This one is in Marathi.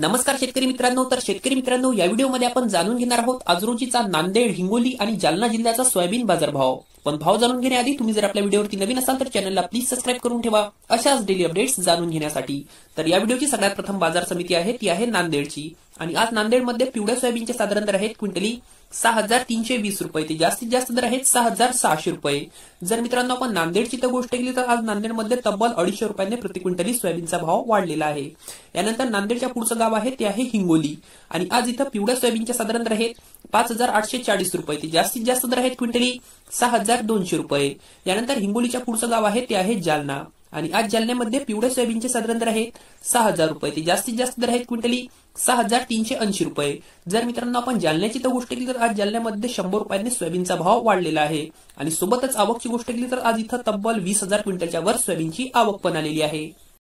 नमस्कार शेतकरी मित्रांनो. तर शेतकरी मित्रांनो या व्हिडिओमध्ये आपण जाणून घेणार आहोत आज रोजीचा नांदेड हिंगोली आणि जालना जिल्ह्याचा सोयाबीन बाजार भाव पण भाव जाणून घेण्याआधी तुम्ही जर आपल्या व्हिडिओवरती नवीन असाल तर चॅनलला प्लीज सबस्क्राईब करून ठेवा. अशाच डेली अपडेट्स जाणून घेण्यासाठी. तर या व्हिडिओची सगळ्यात प्रथम बाजार समिती आहे. ती आहे नांदेडची. आणि आज नांदेडमध्ये पिवळ्या सोयाबीनचे साधारण दर आहेत क्विंटली सहा हजार तीनशे वीस रुपये. ते जास्तीत जास्त दर आहेत सहा हजार सहाशे रुपये. जर मित्रांनो आपण नांदेडची तर गोष्ट केली तर आज नांदेडमध्ये तब्बल अडीचशे रुपयांनी प्रति क्विंटली सोयाबीनचा भाव वाढलेला आहे. यानंतर नांदेडच्या पुढचं गाव आहे ते आहे हिंगोली. आणि आज इथं पिवळ्या सोयाबीनचे साधारण दर आहेत पाच हजार आठशे चाळीस रुपये. ते जास्तीत जास्त दर आहेत क्विंटली सहा हजार दोनशे रुपये. यानंतर हिंगोलीच्या पुढचं गाव आहे ते आहे जालना. आणि आज जालन्यामध्ये पिवळ्या सोयाबीनचे साधारण दर आहेत सहा हजार रुपये. ते जास्तीत जास्त दर आहेत क्विंटली सहा हजार तीनशे ऐंशी रुपये. जर मित्रांनो आपण जालन्याची तर गोष्ट केली तर आज जालन्यामध्ये शंभर रुपयांनी सोयाबीनचा भाव वाढलेला आहे. आणि सोबतच आवकची गोष्ट केली तर आज इथं तब्बल वीस हजार क्विंटलच्या वर सोयाबीनची आवक पण आलेली आहे.